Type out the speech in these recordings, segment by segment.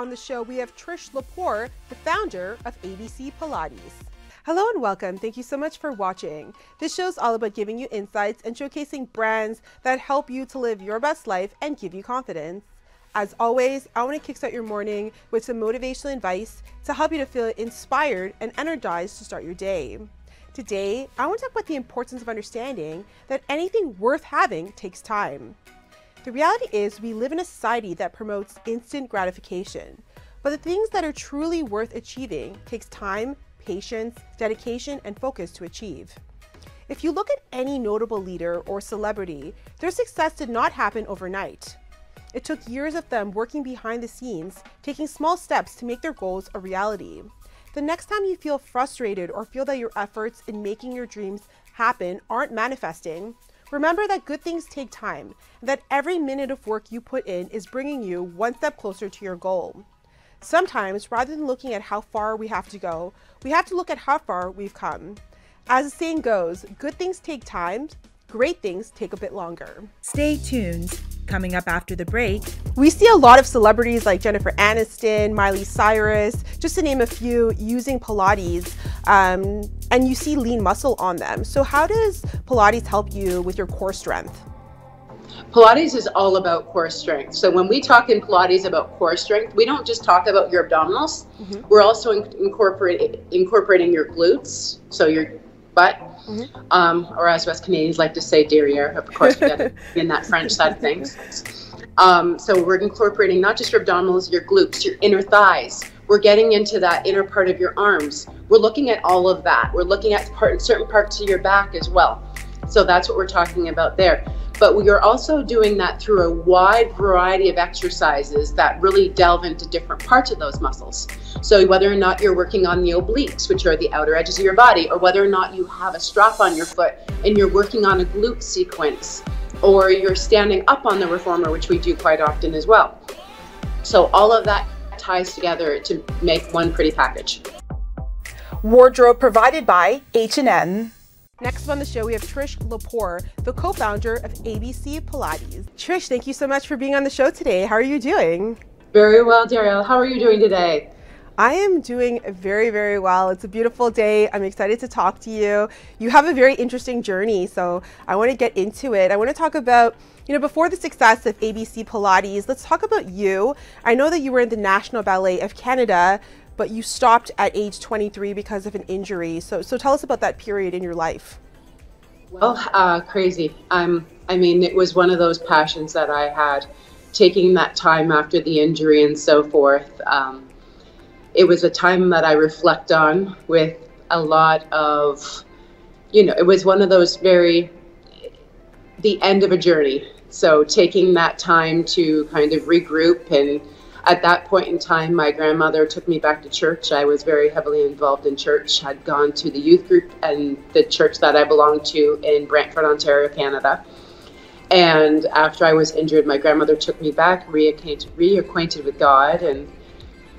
on the show, we have Trish Lepore, the founder of ABC Pilates. Hello and welcome. Thank you so much for watching. This show is all about giving you insights and showcasing brands that help you to live your best life and give you confidence. As always, I want to kickstart your morning with some motivational advice to help you to feel inspired and energized to start your day. Today, I want to talk about the importance of understanding that anything worth having takes time. The reality is, we live in a society that promotes instant gratification, but the things that are truly worth achieving takes time, patience, dedication, and focus to achieve. If you look at any notable leader or celebrity, their success did not happen overnight. It took years of them working behind the scenes, taking small steps to make their goals a reality. The next time you feel frustrated or feel that your efforts in making your dreams happen aren't manifesting, Remember that good things take time, and that every minute of work you put in is bringing you one step closer to your goal. Sometimes, rather than looking at how far we have to go, we have to look at how far we've come. As the saying goes, good things take time, great things take a bit longer. Stay tuned. Coming up after the break, we see a lot of celebrities like Jennifer Aniston, Miley Cyrus, just to name a few, using Pilates, um, and you see lean muscle on them. So, how does Pilates help you with your core strength? Pilates is all about core strength. So when we talk in Pilates about core strength, we don't just talk about your abdominals. Mm-hmm. We're also in- incorporating incorporating your glutes, so your butt, mm-hmm. um, or as West Canadians like to say, derriere. Of course, in that French side of things. Um, so we're incorporating not just your abdominals, your glutes, your inner thighs. We're getting into that inner part of your arms. We're looking at all of that. We're looking at part, certain parts of your back as well. So that's what we're talking about there. But we are also doing that through a wide variety of exercises that really delve into different parts of those muscles. So whether or not you're working on the obliques, which are the outer edges of your body, or whether or not you have a strap on your foot and you're working on a glute sequence, or you're standing up on the reformer, which we do quite often as well. So all of that ties together to make one pretty package. Wardrobe provided by H&M. Next on the show, we have Trish Lepore, the co-founder of ABC Pilates. Trish, thank you so much for being on the show today. How are you doing? Very well, Darriel. How are you doing today? I am doing very, very well. It's a beautiful day. I'm excited to talk to you. You have a very interesting journey, so I want to get into it. I want to talk about, you know, before the success of ABC Pilates, let's talk about you. I know that you were in the National Ballet of Canada, but you stopped at age 23 because of an injury. So, so tell us about that period in your life. Well, uh, crazy. Um, I mean, it was one of those passions that I had, taking that time after the injury and so forth. Um, it was a time that I reflect on with a lot of, you know, it was one of those very, the end of a journey. So taking that time to kind of regroup and at that point in time, my grandmother took me back to church. I was very heavily involved in church, had gone to the youth group and the church that I belonged to in Brantford, Ontario, Canada. And after I was injured, my grandmother took me back, reacquainted, reacquainted with God. And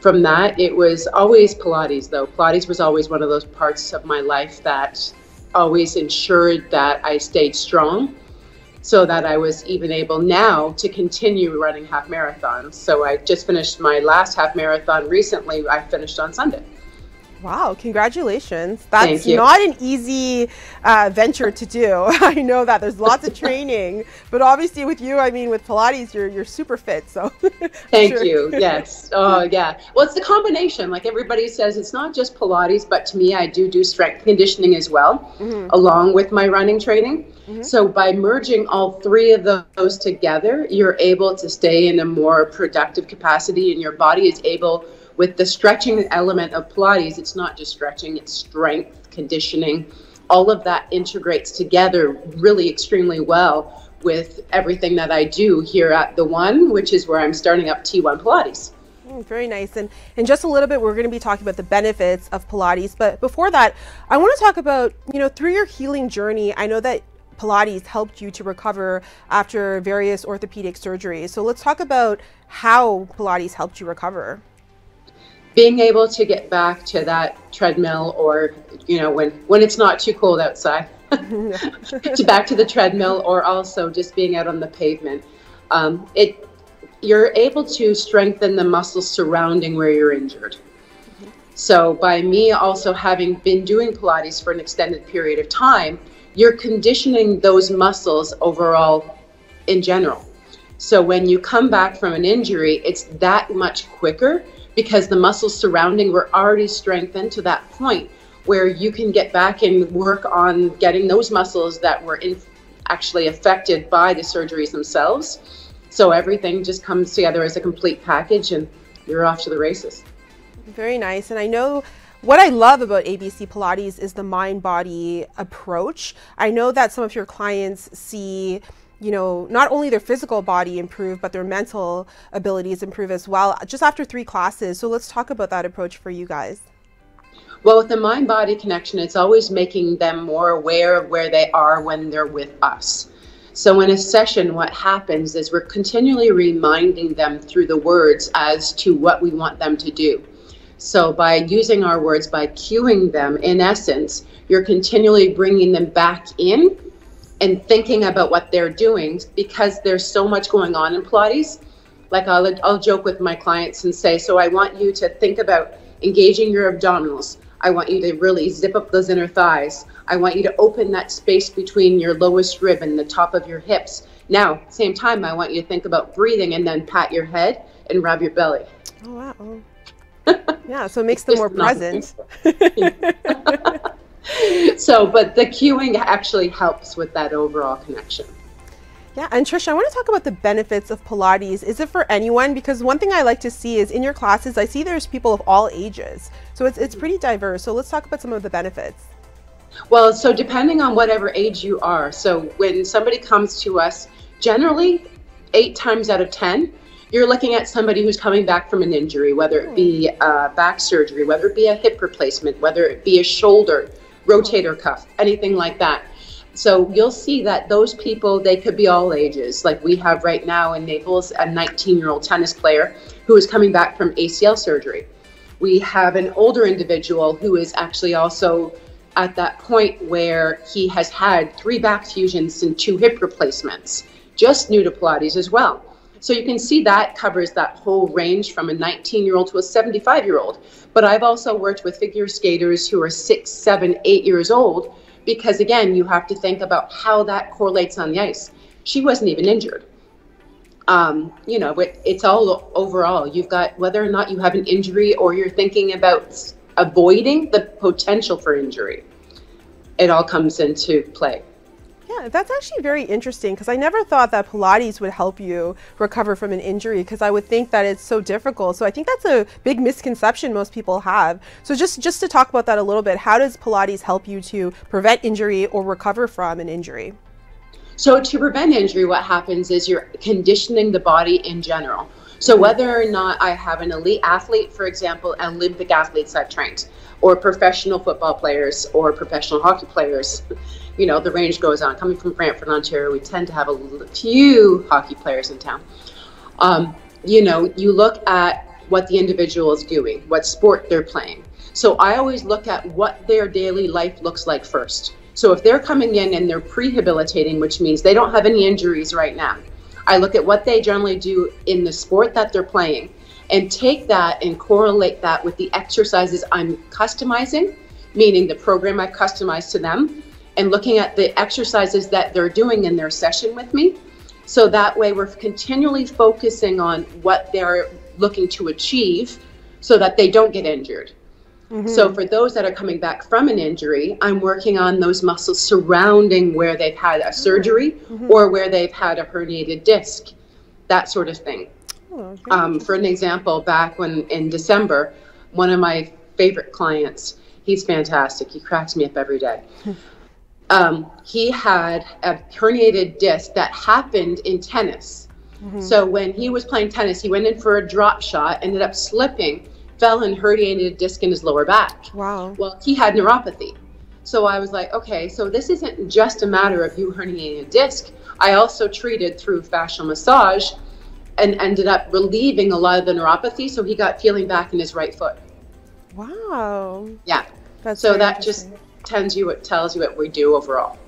from that, it was always Pilates, though. Pilates was always one of those parts of my life that always ensured that I stayed strong so that I was even able now to continue running half marathons. So I just finished my last half marathon recently. I finished on Sunday. Wow, congratulations. That's not an easy uh, venture to do. I know that there's lots of training, but obviously with you, I mean, with Pilates, you're, you're super fit. So thank sure. you. Yes. Oh, yeah. Well, it's the combination. Like everybody says, it's not just Pilates, but to me, I do do strength conditioning as well, mm-hmm. along with my running training. Mm-hmm. So by merging all three of those together, you're able to stay in a more productive capacity and your body is able with the stretching element of Pilates, it's not just stretching, it's strength, conditioning. All of that integrates together really extremely well with everything that I do here at the One, which is where I'm starting up T1 Pilates. Mm, very nice. And in just a little bit, we're going to be talking about the benefits of Pilates. But before that, I want to talk about, you know, through your healing journey, I know that Pilates helped you to recover after various orthopedic surgeries. So let's talk about how Pilates helped you recover being able to get back to that treadmill or you know when when it's not too cold outside to back to the treadmill or also just being out on the pavement um, it you're able to strengthen the muscles surrounding where you're injured. So, by me also having been doing Pilates for an extended period of time, you're conditioning those muscles overall in general. So, when you come back from an injury, it's that much quicker because the muscles surrounding were already strengthened to that point where you can get back and work on getting those muscles that were in, actually affected by the surgeries themselves. So, everything just comes together as a complete package and you're off to the races. Very nice. And I know what I love about ABC Pilates is the mind body approach. I know that some of your clients see you know, not only their physical body improve, but their mental abilities improve as well, just after three classes. So let's talk about that approach for you guys. Well, with the mind body connection, it's always making them more aware of where they are when they're with us. So, in a session, what happens is we're continually reminding them through the words as to what we want them to do. So by using our words, by cueing them, in essence, you're continually bringing them back in and thinking about what they're doing because there's so much going on in Pilates. Like I'll, I'll joke with my clients and say, so I want you to think about engaging your abdominals. I want you to really zip up those inner thighs. I want you to open that space between your lowest rib and the top of your hips. Now, same time, I want you to think about breathing and then pat your head and rub your belly. Oh, wow yeah, so it makes them more present. so, but the cueing actually helps with that overall connection. Yeah, and Trisha, I want to talk about the benefits of Pilates. Is it for anyone? Because one thing I like to see is in your classes, I see there's people of all ages. So it's, it's pretty diverse. So let's talk about some of the benefits. Well, so depending on whatever age you are. So when somebody comes to us, generally eight times out of 10, you're looking at somebody who's coming back from an injury, whether it be uh, back surgery, whether it be a hip replacement, whether it be a shoulder, rotator cuff, anything like that. So you'll see that those people, they could be all ages. Like we have right now in Naples, a 19 year old tennis player who is coming back from ACL surgery. We have an older individual who is actually also at that point where he has had three back fusions and two hip replacements, just new to Pilates as well. So you can see that covers that whole range from a 19 year old to a 75 year old. But I've also worked with figure skaters who are six, seven, eight years old because, again, you have to think about how that correlates on the ice. She wasn't even injured. Um, you know, it, it's all overall. You've got whether or not you have an injury or you're thinking about avoiding the potential for injury. It all comes into play. Yeah, that's actually very interesting because I never thought that Pilates would help you recover from an injury because I would think that it's so difficult. So I think that's a big misconception most people have. So just just to talk about that a little bit, how does Pilates help you to prevent injury or recover from an injury? So to prevent injury, what happens is you're conditioning the body in general. So mm-hmm. whether or not I have an elite athlete, for example, Olympic athletes I've trained, or professional football players or professional hockey players, you know, the range goes on. Coming from Brantford, Ontario, we tend to have a few hockey players in town. Um, you know, you look at what the individual is doing, what sport they're playing. So I always look at what their daily life looks like first. So if they're coming in and they're prehabilitating, which means they don't have any injuries right now, I look at what they generally do in the sport that they're playing and take that and correlate that with the exercises I'm customizing, meaning the program I customize to them, and looking at the exercises that they're doing in their session with me. So that way we're continually focusing on what they're looking to achieve so that they don't get injured. Mm-hmm. So for those that are coming back from an injury, I'm working on those muscles surrounding where they've had a surgery mm-hmm. or where they've had a herniated disc, that sort of thing. Oh, um, for an example, back when in December, one of my favorite clients, he's fantastic. He cracks me up every day. um, he had a herniated disc that happened in tennis. Mm-hmm. So when he was playing tennis, he went in for a drop shot, ended up slipping, fell and herniated a disc in his lower back. Wow. Well, he had neuropathy. So I was like, okay, so this isn't just a matter of you herniating a disc. I also treated through fascial massage and ended up relieving a lot of the neuropathy. So he got feeling back in his right foot. Wow. Yeah. That's so that just tells you what tells you what we do overall.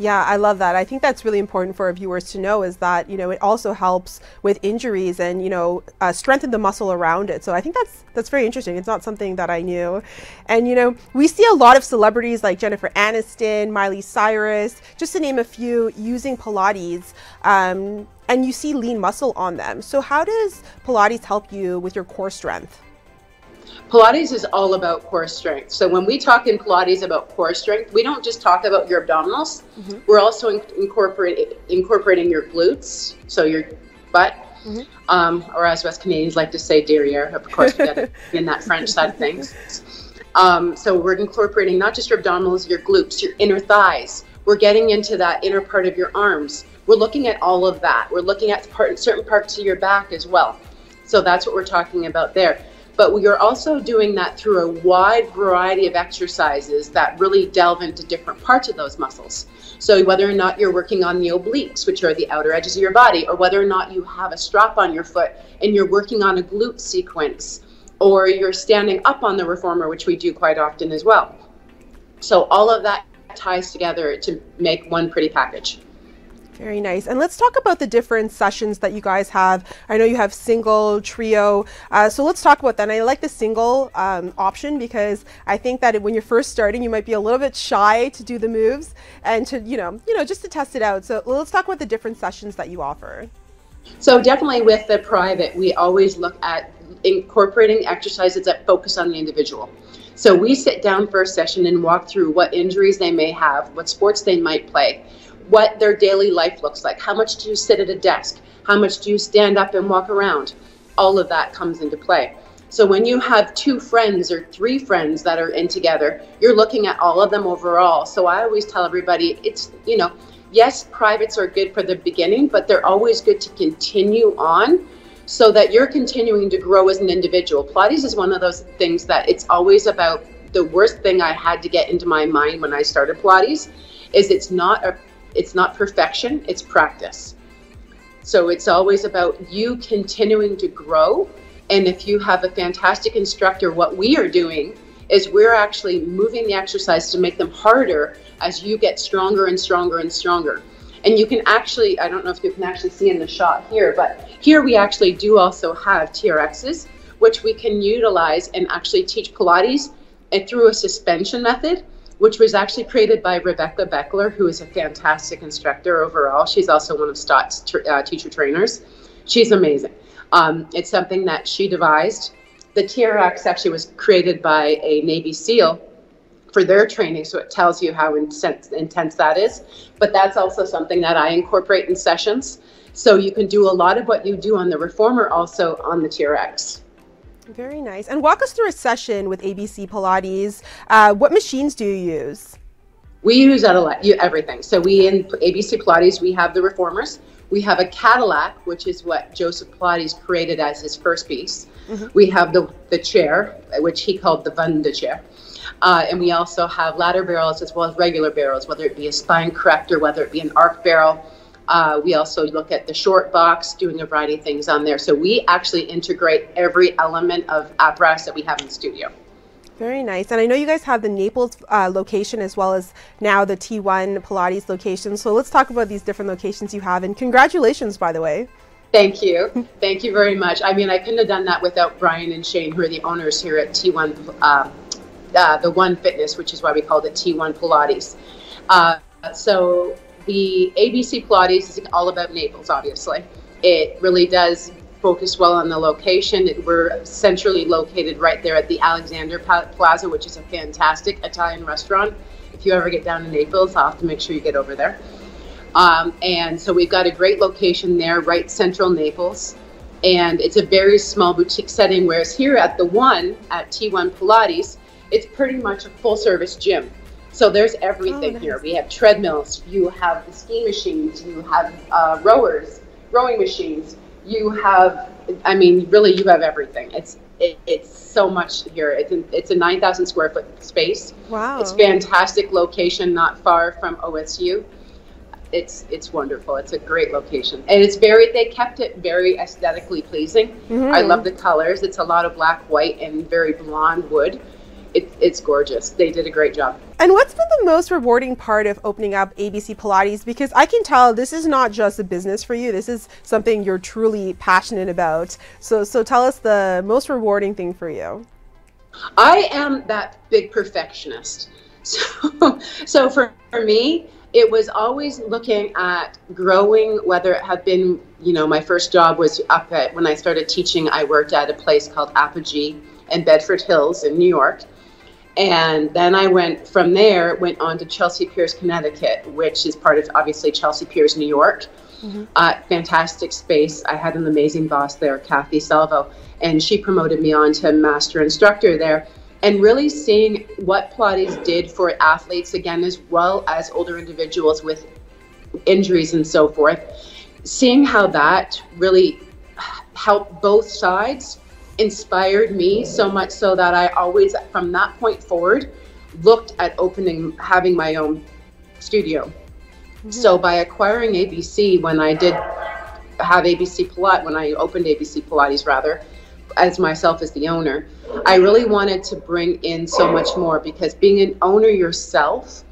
Yeah, I love that. I think that's really important for our viewers to know is that, you know, it also helps with injuries and, you know, uh, strengthen the muscle around it. So I think that's that's very interesting. It's not something that I knew. And, you know, we see a lot of celebrities like Jennifer Aniston, Miley Cyrus, just to name a few, using Pilates. Um, and you see lean muscle on them. So how does Pilates help you with your core strength? Pilates is all about core strength. So when we talk in Pilates about core strength, we don't just talk about your abdominals. Mm-hmm. We're also in- incorporating incorporating your glutes, so your butt, mm-hmm. um, or as West Canadians like to say, derriere. Of course, we got in that French side of things. Um, so we're incorporating not just your abdominals, your glutes, your inner thighs. We're getting into that inner part of your arms. We're looking at all of that. We're looking at part, certain parts of your back as well. So that's what we're talking about there but we are also doing that through a wide variety of exercises that really delve into different parts of those muscles. So whether or not you're working on the obliques, which are the outer edges of your body, or whether or not you have a strap on your foot and you're working on a glute sequence, or you're standing up on the reformer, which we do quite often as well. So all of that ties together to make one pretty package. Very nice. And let's talk about the different sessions that you guys have. I know you have single, trio. Uh, so let's talk about that. And I like the single um, option because I think that when you're first starting, you might be a little bit shy to do the moves and to, you know, you know, just to test it out. So let's talk about the different sessions that you offer. So definitely with the private, we always look at incorporating exercises that focus on the individual. So we sit down for a session and walk through what injuries they may have, what sports they might play, what their daily life looks like. How much do you sit at a desk? How much do you stand up and walk around? All of that comes into play. So when you have two friends or three friends that are in together, you're looking at all of them overall. So I always tell everybody it's, you know, yes, privates are good for the beginning, but they're always good to continue on so that you're continuing to grow as an individual. Pilates is one of those things that it's always about the worst thing I had to get into my mind when I started Pilates is it's not a it's not perfection, it's practice. So it's always about you continuing to grow. And if you have a fantastic instructor, what we are doing is we're actually moving the exercise to make them harder as you get stronger and stronger and stronger. And you can actually, I don't know if you can actually see in the shot here, but here we actually do also have TRXs, which we can utilize and actually teach Pilates and through a suspension method which was actually created by Rebecca Beckler, who is a fantastic instructor overall. She's also one of Stott's uh, teacher trainers. She's amazing. Um, it's something that she devised. The TRX actually was created by a Navy SEAL for their training, so it tells you how intense, intense that is. But that's also something that I incorporate in sessions. So you can do a lot of what you do on the reformer also on the TRX. Very nice. And walk us through a session with ABC Pilates. Uh, what machines do you use? We use a lot everything. So we in ABC Pilates, we have the reformers. We have a Cadillac, which is what Joseph Pilates created as his first piece. Mm-hmm. We have the the chair, which he called the Wunda chair. Uh, and we also have ladder barrels as well as regular barrels, whether it be a spine corrector, whether it be an arc barrel. Uh, we also look at the short box, doing a variety of things on there. So we actually integrate every element of apparatus that we have in the studio. Very nice. And I know you guys have the Naples uh, location as well as now the T1 Pilates location. So let's talk about these different locations you have. And congratulations, by the way. Thank you. Thank you very much. I mean, I couldn't have done that without Brian and Shane, who are the owners here at T1, uh, uh, the One Fitness, which is why we called it T1 Pilates. Uh, so the ABC Pilates is all about Naples, obviously. It really does focus well on the location. We're centrally located right there at the Alexander Plaza, which is a fantastic Italian restaurant. If you ever get down to Naples, I'll have to make sure you get over there. Um, and so we've got a great location there, right central Naples. And it's a very small boutique setting, whereas here at the one at T1 Pilates, it's pretty much a full service gym. So there's everything oh, here. We have treadmills, you have the ski machines, you have uh, rowers, rowing machines, you have, I mean, really, you have everything. It's it, it's so much here. It's a, it's a 9,000 square foot space. Wow. It's fantastic location, not far from OSU. It's it's wonderful. It's a great location, and it's very. They kept it very aesthetically pleasing. Mm-hmm. I love the colors. It's a lot of black, white, and very blonde wood it, it's gorgeous. They did a great job. And what's been the most rewarding part of opening up ABC Pilates? Because I can tell this is not just a business for you. This is something you're truly passionate about. So, so tell us the most rewarding thing for you. I am that big perfectionist. So, so for, for me, it was always looking at growing, whether it had been, you know, my first job was up at, when I started teaching, I worked at a place called Apogee in Bedford Hills in New York. And then I went from there, went on to Chelsea Piers, Connecticut, which is part of obviously Chelsea Piers, New York. Mm-hmm. Uh, fantastic space. I had an amazing boss there, Kathy Salvo, and she promoted me on to master instructor there and really seeing what Pilates did for athletes, again, as well as older individuals with injuries and so forth, seeing how that really helped both sides inspired me so much so that I always, from that point forward, looked at opening, having my own studio. Mm-hmm. So by acquiring ABC, when I did have ABC Pilates, when I opened ABC Pilates rather, as myself as the owner, I really wanted to bring in so much more because being an owner yourself,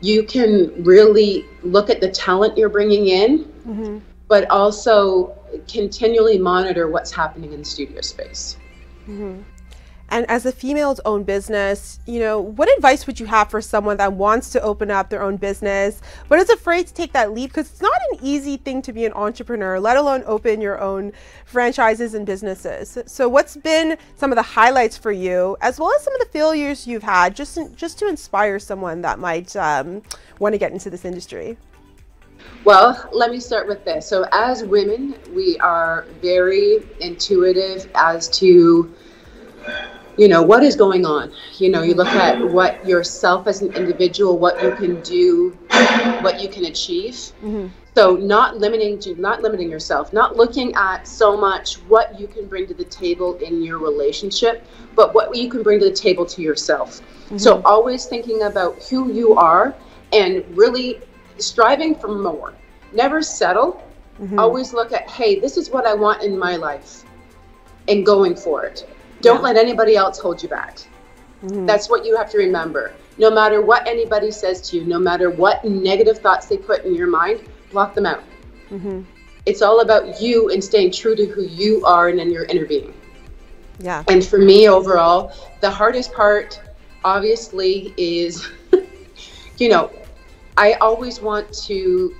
you can really look at the talent you're bringing in, mm-hmm. but also continually monitor what's happening in the studio space. Mm-hmm. And as a female's own business, you know, what advice would you have for someone that wants to open up their own business, but is afraid to take that leap? Because it's not an easy thing to be an entrepreneur, let alone open your own franchises and businesses. So, what's been some of the highlights for you, as well as some of the failures you've had, just just to inspire someone that might um, want to get into this industry? Well, let me start with this. So, as women, we are very intuitive as to you know what is going on you know you look at what yourself as an individual what you can do what you can achieve mm-hmm. so not limiting to not limiting yourself not looking at so much what you can bring to the table in your relationship but what you can bring to the table to yourself mm-hmm. so always thinking about who you are and really striving for more never settle mm-hmm. always look at hey this is what i want in my life and going for it don't yeah. let anybody else hold you back. Mm-hmm. That's what you have to remember. No matter what anybody says to you, no matter what negative thoughts they put in your mind, block them out. Mm-hmm. It's all about you and staying true to who you are and in your inner being. Yeah. And for me, overall, the hardest part, obviously, is, you know, I always want to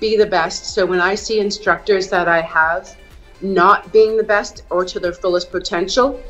be the best. So when I see instructors that I have not being the best or to their fullest potential,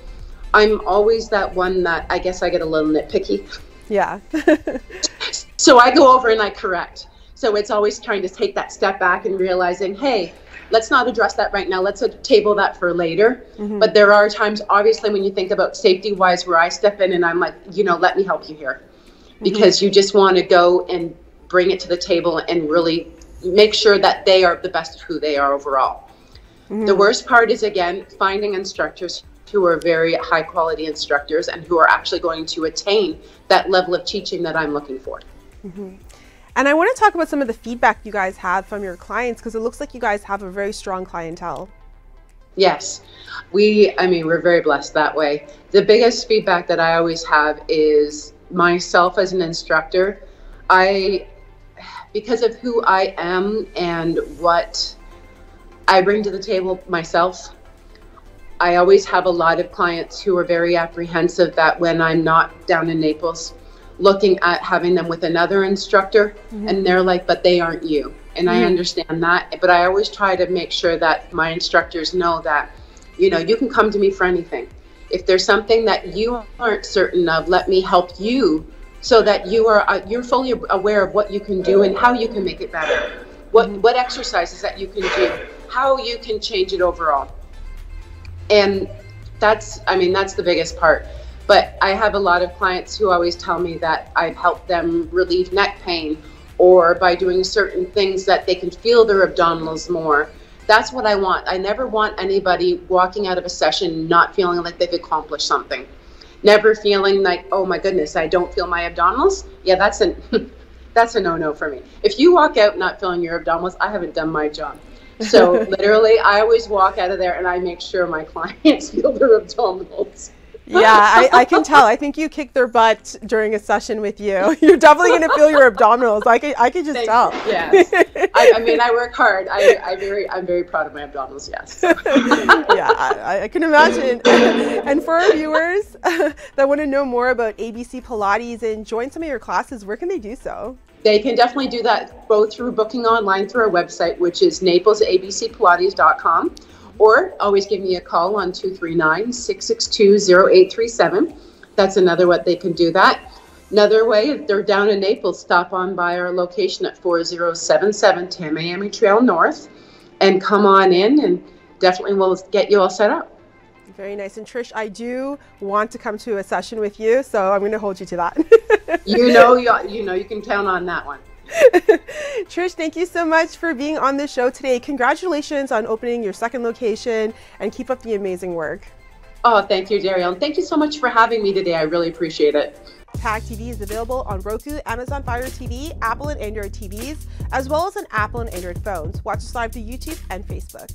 I'm always that one that I guess I get a little nitpicky. Yeah. so I go over and I correct. So it's always trying to take that step back and realizing, hey, let's not address that right now. Let's table that for later. Mm-hmm. But there are times, obviously, when you think about safety wise, where I step in and I'm like, you know, let me help you here. Mm-hmm. Because mm-hmm. you just want to go and bring it to the table and really make sure that they are the best of who they are overall. Mm-hmm. The worst part is, again, finding instructors who are very high quality instructors and who are actually going to attain that level of teaching that I'm looking for. Mm-hmm. And I want to talk about some of the feedback you guys have from your clients because it looks like you guys have a very strong clientele. Yes, we, I mean, we're very blessed that way. The biggest feedback that I always have is myself as an instructor. I, because of who I am and what I bring to the table myself, I always have a lot of clients who are very apprehensive that when I'm not down in Naples, looking at having them with another instructor, mm-hmm. and they're like, but they aren't you. And mm-hmm. I understand that. But I always try to make sure that my instructors know that, you know, you can come to me for anything. If there's something that you aren't certain of, let me help you so that you are uh, you're fully aware of what you can do and how you can make it better. What mm-hmm. what exercises that you can do, how you can change it overall. And that's i mean that's the biggest part. But i have a lot of clients who always tell me that i've helped them relieve neck pain or by doing certain things that they can feel their abdominals more. That's what i want. I never want anybody walking out of a session not feeling like they've accomplished something never feeling like oh my goodness i don't feel my abdominals? Yeah that's a that's a no-no for me. If you walk out not feeling your abdominals i haven't done my job. So literally, I always walk out of there and I make sure my clients feel their abdominals. Yeah, I, I, can tell. I think you kicked their butt during a session with you. You're definitely going to feel your abdominals. I can, I can just Thank tell. You. Yes. I, I, mean, I work hard. I, I very, I'm very proud of my abdominals. Yes. yeah, I, I, can imagine. and for our viewers that want to know more about ABC Pilates and join some of your classes, where can they do so? They can definitely do that both through booking online through our website, which is naplesabcpilates.com or always give me a call on 239 662 0837. That's another way they can do that. Another way, if they're down in Naples, stop on by our location at 4077 Tamiami Trail North and come on in and definitely we'll get you all set up. Very nice. And Trish, I do want to come to a session with you, so I'm going to hold you to that. you know, you, you know, you can count on that one. Trish, thank you so much for being on the show today. Congratulations on opening your second location and keep up the amazing work. Oh, thank you, Darriel. And thank you so much for having me today. I really appreciate it. Tag TV is available on Roku, Amazon Fire TV, Apple and Android TVs, as well as on Apple and Android phones. Watch us live through YouTube and Facebook.